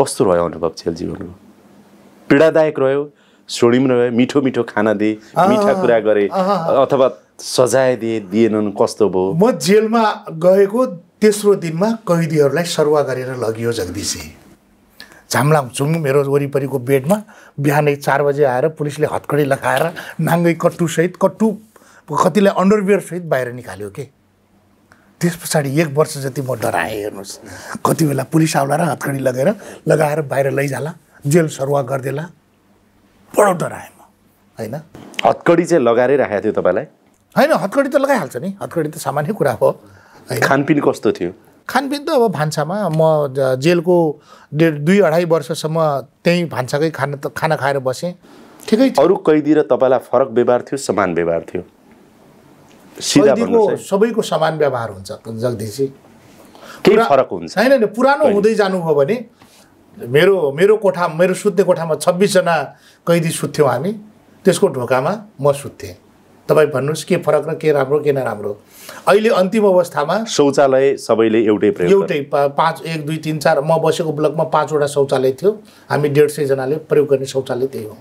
कस्तो रह्यो अनुभव जेल जीवनको पीडादायक रह्यो स्वर्णिम रह्यो मिठो मिठो खाना दिए मिठा कुरा गरे अथवा सजाय दिए दिएनन् कस्तो भयो? म जेलमा गएको तेस्रो दिनमा कैदीहरूलाई सरुवा गरेर लगियो जगदीशी झामलाङछुङ मेरो वरिपरिको बेडमा। बिहानै चार बजे आएर पुलिसले हत्कडी लगाएर नाङ्गै कट्टुसहित कट्टु कतिलाई अन्डरवेयरसहित बाहिर निकाल्यो के? त्यस पछाडि एक वर्ष जति म डराएँ हेर्नुहोस्। कति बेला पुलिस आउला र हत्कडी लगाएर लगाएर बाहिर लैजाला जेल सरुवा गरिदेला बडो डराएँ म होइन? हत्कडी चाहिँ लगाएरै राखेको थियो तपाईँलाई? होइन हत्कडी त लगाइहाल्छ नि। हत्कडी त सामान्य कुरा हो खानपिन कस्तो थियो? खानपिन त अब भान्सामा म जेलको डेढ दुई अढाई वर्षसम्म त्यहीँ भान्साकै खाना त खाना खाएर बसेँ। ठिकै अरू कैदी र तपाईँलाई फरक व्यवहार थियो समान व्यवहार थियो? कैदीको सबैको समान व्यवहार हुन्छ जगदीशी केही फरक हुन्छ। छैन नि पुरानो हुँदै जानुभयो भने मेरो मेरो कोठा मेरो सुत्ने कोठामा छब्बिसजना कैदी सुत्थ्यौँ हामी। त्यसको ढोकामा म सुत्थेँ। तपाईँ भन्नुहोस् के फरक र के राम्रो के नराम्रो। अहिले अन्तिम अवस्थामा शौचालय सबैले एउटै। एउटै पाँच एक दुई तिन चार म बसेको ब्लकमा पाँचवटा शौचालय थियो। हामी डेढ सयजनाले प्रयोग गर्ने शौचालय त्यही हो।